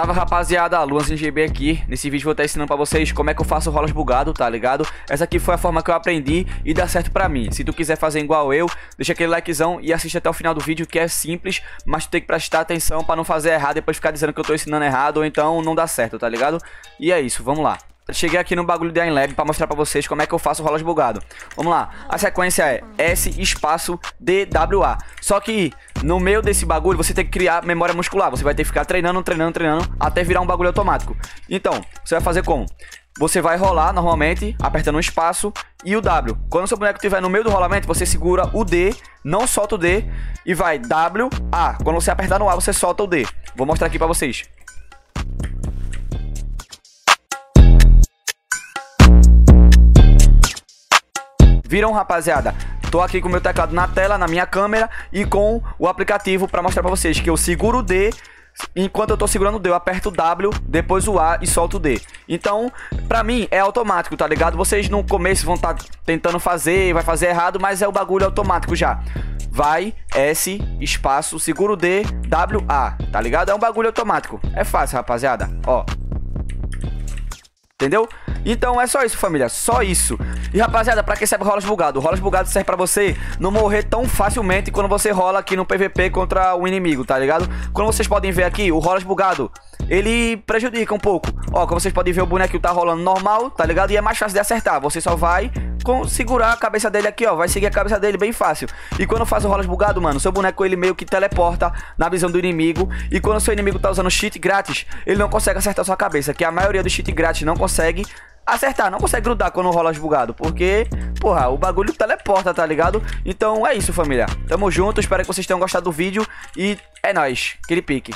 Salve rapaziada, Luanzinho GB aqui. Nesse vídeo vou estar ensinando pra vocês como é que eu faço rolas bugado, tá ligado? Essa aqui foi a forma que eu aprendi e dá certo pra mim. Se tu quiser fazer igual eu, deixa aquele likezão e assiste até o final do vídeo que é simples, mas tu tem que prestar atenção pra não fazer errado e depois ficar dizendo que eu tô ensinando errado ou então não dá certo, tá ligado? E é isso, vamos lá. Cheguei aqui no bagulho de Inlab para mostrar para vocês como é que eu faço rolas bugado. Vamos lá. A sequência é S espaço DWA. Só que no meio desse bagulho você tem que criar memória muscular. Você vai ter que ficar treinando, treinando, treinando até virar um bagulho automático. Então, você vai fazer como? Você vai rolar normalmente, apertando um espaço e o W. Quando o seu boneco estiver no meio do rolamento, você segura o D, não solta o D e vai W, A. Quando você apertar no A, você solta o D. Vou mostrar aqui para vocês. Viram, rapaziada? Tô aqui com o meu teclado na tela, na minha câmera e com o aplicativo para mostrar para vocês que eu seguro o D Enquanto eu tô segurando o D, eu aperto o W, depois o A e solto o D. Então, pra mim, é automático, tá ligado? Vocês no começo vão estar tá tentando fazer, vai fazer errado, mas é o bagulho automático já. Vai, S, espaço, segura o D, W, A, tá ligado? É um bagulho automático. É fácil, rapaziada. Ó. Entendeu? Então é só isso, família, só isso. E rapaziada, pra quem serve rolas bugado? Rolas bugado serve pra você não morrer tão facilmente quando você rola aqui no PVP contra o inimigo, tá ligado? Quando vocês podem ver aqui, o rolas bugado, ele prejudica um pouco. Ó, como vocês podem ver, o bonequinho tá rolando normal, tá ligado? E é mais fácil de acertar. Você só vai segurar a cabeça dele aqui, ó. Vai seguir a cabeça dele bem fácil. E quando faz o rolas bugado, mano, seu boneco ele meio que teleporta na visão do inimigo. E quando seu inimigo tá usando cheat grátis, ele não consegue acertar sua cabeça. Que a maioria dos cheat grátis não consegue acertar, não consegue grudar quando rola bugado, porque, porra, o bagulho teleporta, tá ligado? Então é isso, família. Tamo junto, espero que vocês tenham gostado do vídeo e é nóis, aquele pique.